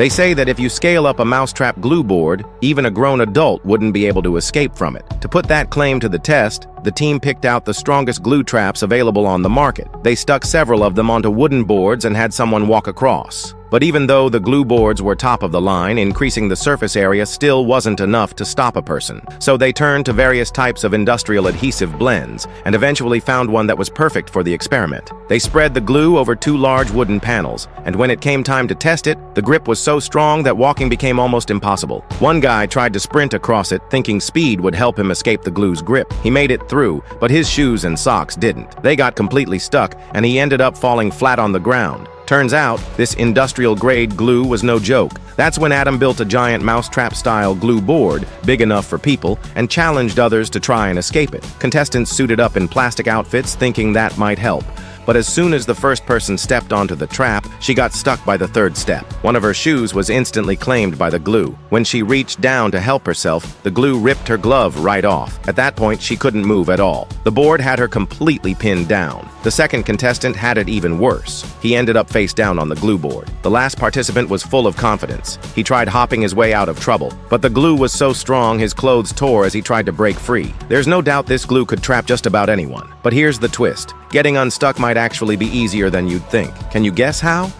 They say that if you scale up a mousetrap glue board, even a grown adult wouldn't be able to escape from it. To put that claim to the test, the team picked out the strongest glue traps available on the market. They stuck several of them onto wooden boards and had someone walk across. But even though the glue boards were top of the line, increasing the surface area still wasn't enough to stop a person. So they turned to various types of industrial adhesive blends and eventually found one that was perfect for the experiment. They spread the glue over two large wooden panels, and when it came time to test it, the grip was so strong that walking became almost impossible. One guy tried to sprint across it, thinking speed would help him escape the glue's grip. He made it through, but his shoes and socks didn't. They got completely stuck, and he ended up falling flat on the ground. Turns out, this industrial-grade glue was no joke. That's when Adam built a giant mousetrap-style glue board, big enough for people, and challenged others to try and escape it. Contestants suited up in plastic outfits thinking that might help but as soon as the first person stepped onto the trap, she got stuck by the third step. One of her shoes was instantly claimed by the glue. When she reached down to help herself, the glue ripped her glove right off. At that point, she couldn't move at all. The board had her completely pinned down. The second contestant had it even worse. He ended up face down on the glue board. The last participant was full of confidence. He tried hopping his way out of trouble, but the glue was so strong his clothes tore as he tried to break free. There's no doubt this glue could trap just about anyone. But here's the twist. Getting unstuck might actually be easier than you'd think. Can you guess how?